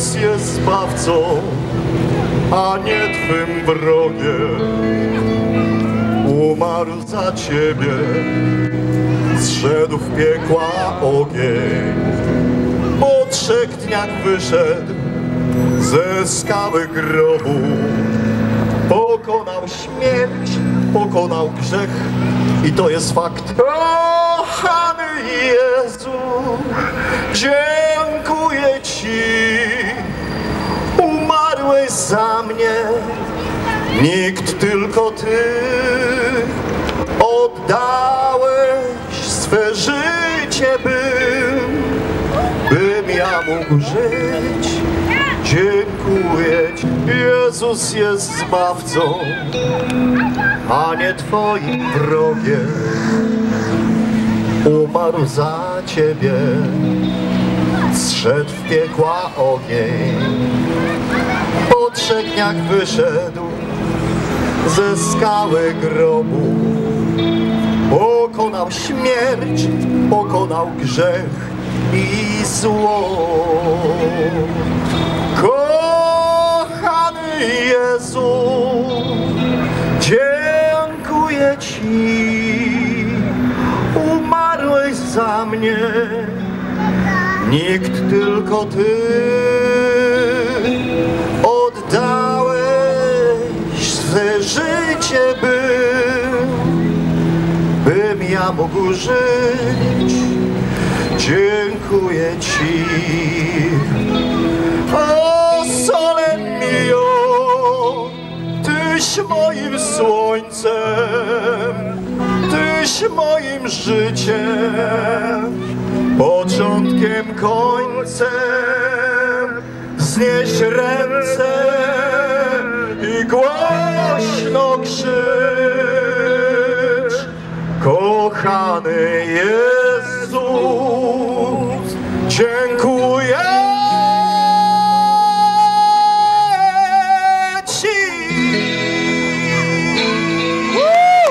Jezus jest Zbawcą, a nie Twym wrogiem. Umarł za Ciebie, zszedł w piekła ogień. Po trzech dniach wyszedł ze skały grobu. Pokonał śmierć, pokonał grzech i to jest fakt. Kochany Jezu, dziękuję Ci. Za mnie, nikt tylko Ty. Oddałeś swe życie, bym, bym ja mógł żyć. Dziękuję Ci, Jezus jest Zbawcą, a nie Twoim wrogiem. Umarł za Ciebie, zszedł w piekła ogień. Trzech wyszedł ze skały grobu. Pokonał śmierć, pokonał grzech i zło. Kochany Jezu, dziękuję Ci. Umarłeś za mnie, nikt tylko Ty. Bym, bym ja mógł żyć. Dziękuję Ci. O sole mio, Tyś moim słońcem, Tyś moim życiem, początkiem, końcem. Znieś ręce krzycz, kochany Jezus, dziękuję Ci. Woo!